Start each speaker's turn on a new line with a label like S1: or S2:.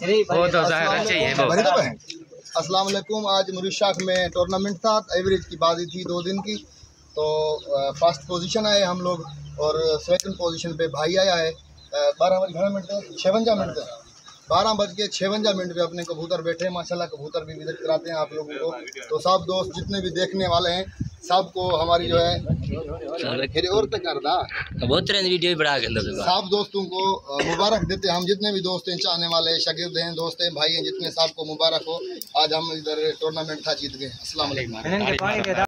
S1: वो तो ज़ाहिर चाहिए वो
S2: भरी अस्सलाम वालेकुम आज मुरिशाख में टूर्नामेंट था एवरेज की बाजी थी दो दिन की। तो फ़र्स्ट पोजीशन आए हम लोग और सेकंड पोजीशन पे भाई आया है। बारह बज घना मिनट छवंजा मिनट बारह बज के छवंजा मिनट पे अपने कबूतर बैठे हैं। माशाल्लाह कबूतर भी विज़िट कराते हैं आप लोगों को। तो सब दोस्त जितने भी देखने वाले हैं सबको हमारी जो है फिर और तक कर दा
S1: बहुत वीडियो भी बना के अंदर
S2: सब दोस्तों को मुबारक देते हैं हम जितने भी दोस्त हैं चाहने वाले शागिर्द हैं दोस्त हैं भाई हैं जितने सबको मुबारक हो। आज हम इधर टूर्नामेंट था जीत गए। अस्सलाम वालेकुम